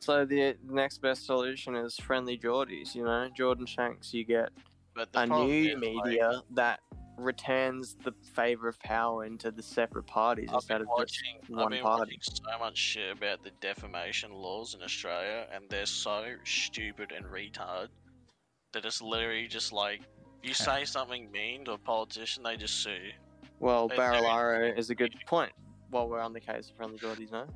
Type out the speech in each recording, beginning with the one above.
So the next best solution is friendlyjordies. You know, Jordan Shanks. You get But a new media like, that returns the favor of power into the separate parties I've instead of just watching, I've been party. watching so much shit about the defamation laws in Australia, and they're so stupid and retard that it's literally just like you say something mean to a politician, they just sue. Well, very- Barilaro is a good point. While we're on the case of friendlyjordies, no.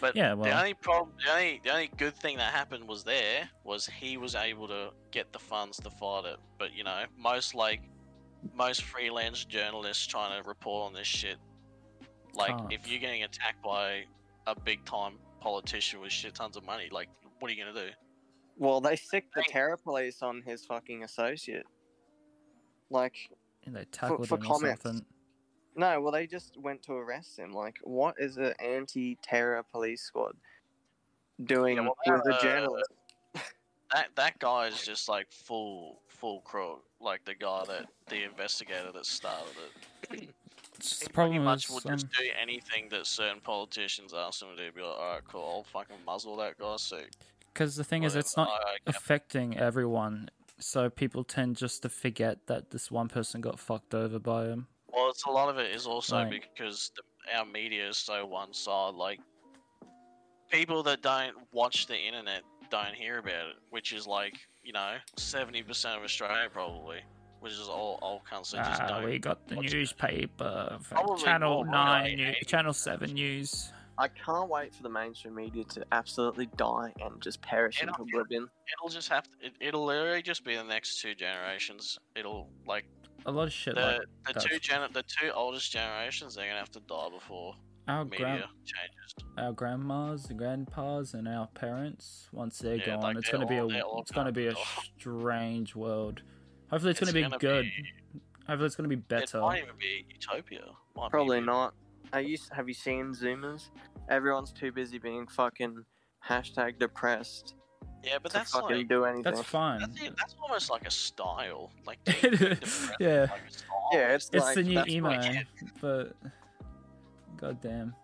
But Yeah, the only problem, the only the only good thing that happened was there was he was able to get the funds to fight it. But you know, most like most freelance journalists trying to report on this shit, like Can't. if you're getting attacked by a big time politician with shit tons of money, like what are you gonna do? Well, they sicked the terror police on his fucking associate. Like, And they tackled for him or comments. something. No, well, they just went to arrest him. Like, what is an anti-terror police squad doing Yeah, well, with a uh, journalist? That that guy is just like full full crook, like the guy that the investigator that started it. It's He pretty much is, will um, just do anything that certain politicians ask him to do. Be like, all right, cool, I'll fucking muzzle that guy. So because the thing is, it's not I- I affecting everyone. So people tend just to forget that this one person got fucked over by him. Well, it's a lot of it is also Right. because the, our media is so one side. Like people that don't watch the internet don't hear about it, which is like you know seventy percent of Australia probably, which is all all cunts that just Ah, don't. we got the newspaper, Probably Channel Nine, right? New- Channel Seven News. I can't wait for the mainstream media to absolutely die and just perish It'll- into oblivion. It'll just have to. It, it'll literally just be the next two generations. It'll like A lot of shit the like the that. two gen the two oldest generations. They're gonna have to die before our media grand, changes. our grandmas, and grandpas, and our parents. Once they're Yeah, gone, like, it's they're gonna be a they're it's gonna be a gonna die. strange world. Hopefully, it's, gonna be gonna good. be- Hopefully, it's gonna be better. It better. might even be utopia. Might Probably even- not. Are you, have you seen Zoomers? Everyone's too busy being fucking hashtag depressed Yeah, but to that's fucking like do anything. That's fine. that's, that's almost like a style. Like It being is, depressed is yeah. like style. yeah, it's, It's like the new that's emo, what- it. but goddamn.